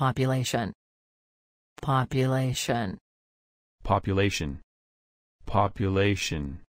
Population. Population. population, population,